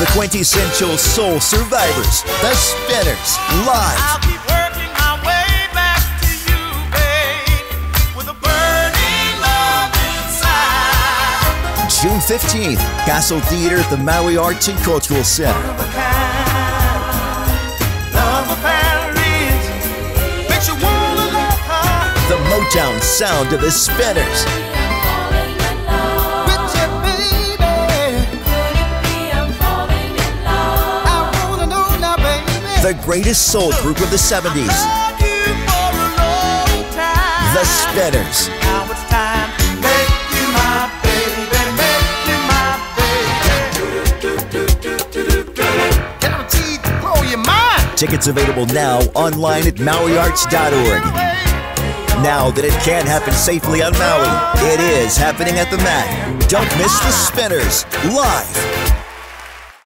The quintessential soul survivors, the Spinners, live. I'll keep working my way back to you, babe, with a burning love inside. June 15th, Castle Theater at the Maui Arts and Cultural Center. Love affair is, makes you wanna love her. The Motown sound of the Spinners. The greatest soul group of the 70s. Love you for a long time. The Spinners. Now it's time make you my baby, make you my baby. Guaranteed to blow your mind. Tickets available now online at MauiArts.org. Now that it can happen safely on Maui, it is happening at the MACC. Don't miss the Spinners live